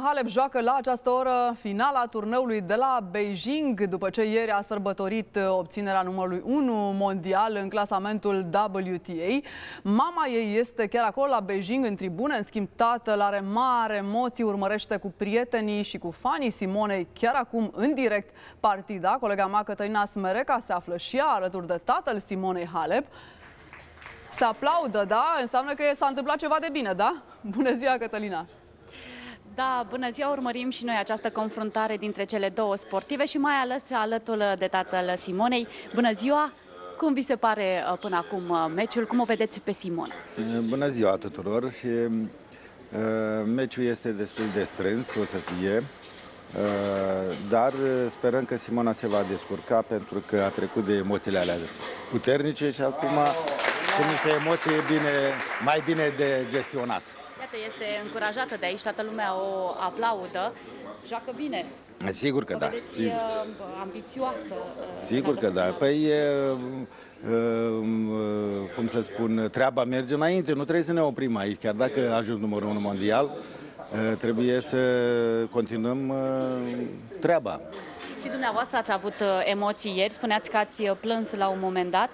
Halep joacă la această oră finala turneului de la Beijing, după ce ieri a sărbătorit obținerea numărului 1 mondial în clasamentul WTA. Mama ei este chiar acolo la Beijing, în tribune, în schimb tatăl are mare emoții, urmărește cu prietenii și cu fanii Simonei chiar acum în direct partida. Colega mea Cătălina Smereca se află și ea alături de tatăl Simonei Halep. Se aplaudă, da? Înseamnă că s-a întâmplat ceva de bine, da? Bună ziua, Cătălina! Da, bună ziua, urmărim și noi această confruntare dintre cele două sportive și mai ales alătul de tatăl Simonei. Bună ziua! Cum vi se pare uh, până acum uh, meciul? Cum o vedeți pe Simona? Bună ziua tuturor și uh, meciul este destul de strâns, o să fie, uh, dar sperăm că Simona se va descurca pentru că a trecut de emoțiile alea puternice și acum sunt niște emoții bine, mai bine de gestionat. Iată, este încurajată de aici, toată lumea o aplaudă. Joacă bine. Sigur că o da. vedeți Sigur, uh, ambițioasă. uh, Sigur în că această da. finală. Păi, e, uh, cum să spun, treaba merge înainte. Nu trebuie să ne oprim aici. Chiar dacă a ajuns numărul 1 mondial, uh, trebuie să continuăm uh, treaba. Și dumneavoastră ați avut uh, emoții ieri, spuneați că ați uh, plâns la un moment dat.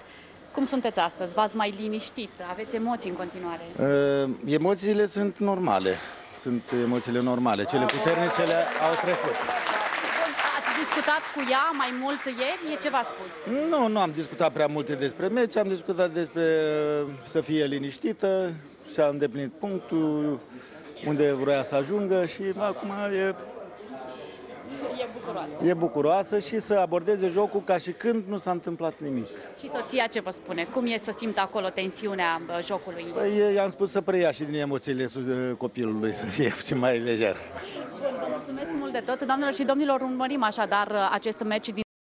Cum sunteți astăzi? V-ați mai liniștit? Aveți emoții în continuare? Uh, Emoțiile sunt normale. Sunt emoțiile normale. Cele puternice le au trecut. Ați discutat cu ea mai mult ieri? E ce v-a spus? Nu, nu am discutat prea multe despre meci, am discutat despre uh, să fie liniștită și a îndeplinit punctul unde vrea să ajungă și acum e, E bucuroasă. e bucuroasă și să abordeze jocul ca și când nu s-a întâmplat nimic. Și soția ce vă spune? Cum e să simtă acolo tensiunea bă, jocului? Păi i-am spus să preia și din emoțiile uh, copilului, să fie puțin mai lejer. Bun, vă mulțumesc mult de tot. Doamnelor și domnilor, urmărim așadar acest meci din